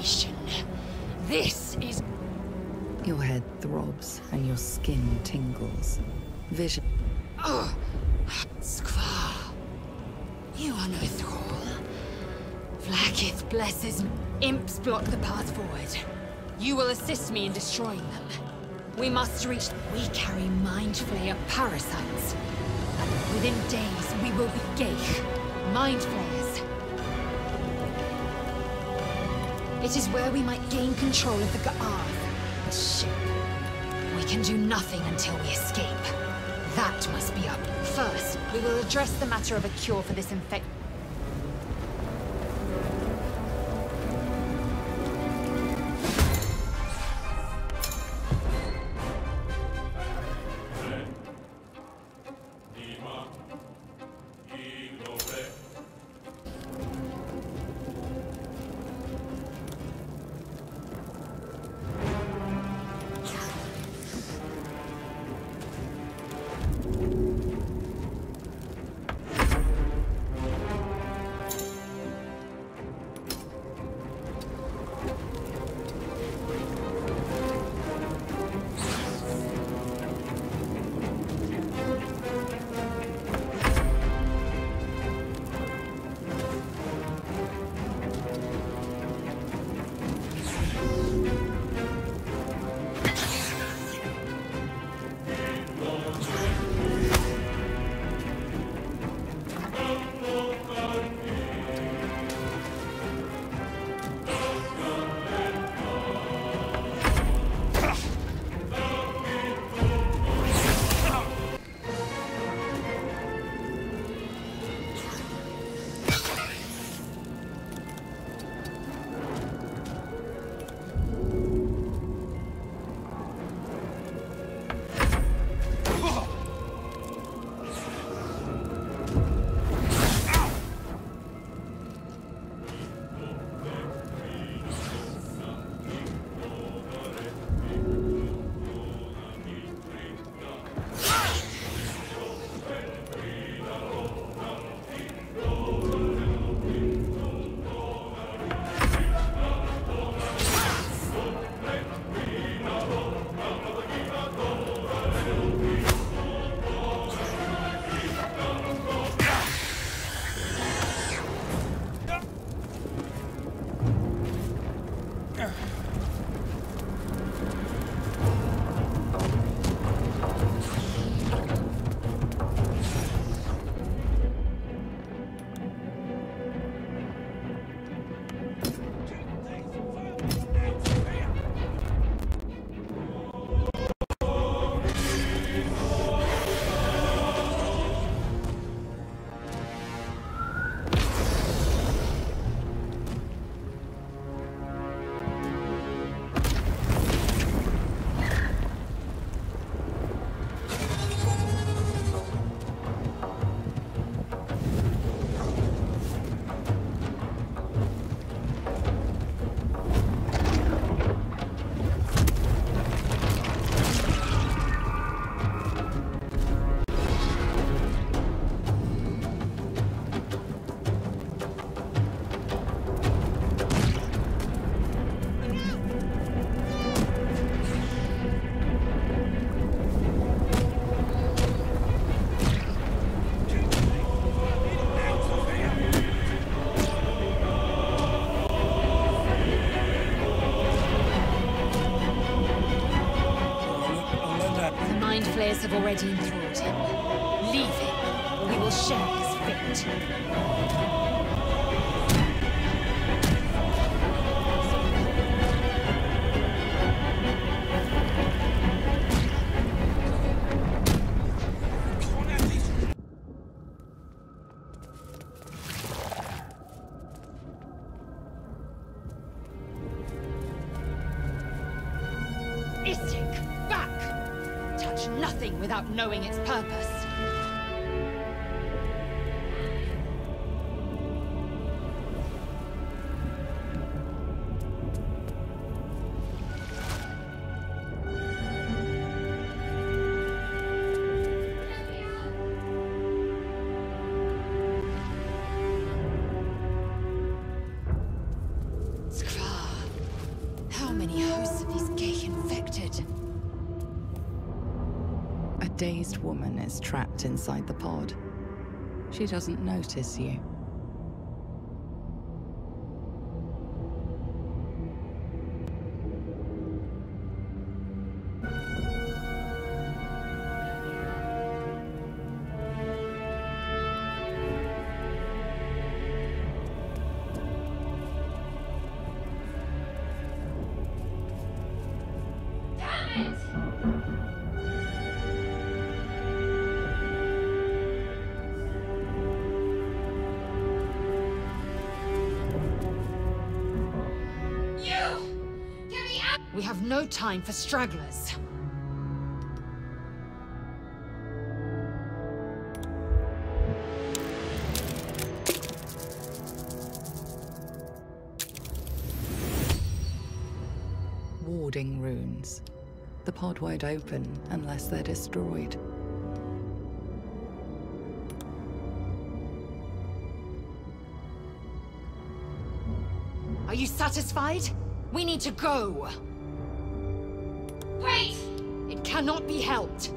abomination. This is... Your head throbs and your skin tingles. Vision. Oh, Skvar. You are no thrall. Vlaakith blesses Imps block the path forward. You will assist me in destroying them. We must reach... We carry Mind Flayer parasites. Within days, we will be ghaik. Mind Flayers. It is where we might gain control of the Ga'av ship. We can do nothing until we escape. That must be up. First, we will address the matter of a cure for this infection. Have already enthralled him. Leave him. We will share his fate. Istik, Nothing without knowing its purpose. Dazed woman is trapped inside the pod. She doesn't notice you. We have no time for stragglers. Warding runes. The pod won't open unless they're destroyed. Are you satisfied? We need to go. Cannot be helped.